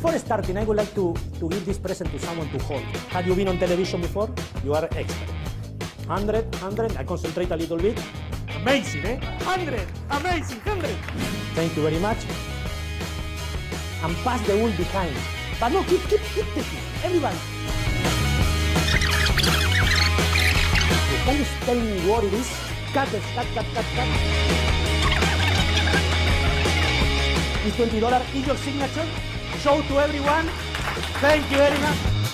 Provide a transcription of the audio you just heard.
Before starting, I would like to, to give this present to someone to hold. Have you been on television before? You are expert. 100, 100, I concentrate a little bit. Amazing, eh? 100, amazing, 100. Thank you very much. And pass the wool behind. But no, keep, keep, keep taking. Everybody. Can you tell me what it is? Cut it, cut, cut, cut, cut. It's $20. Is your signature? Show to everyone. Thank you very much.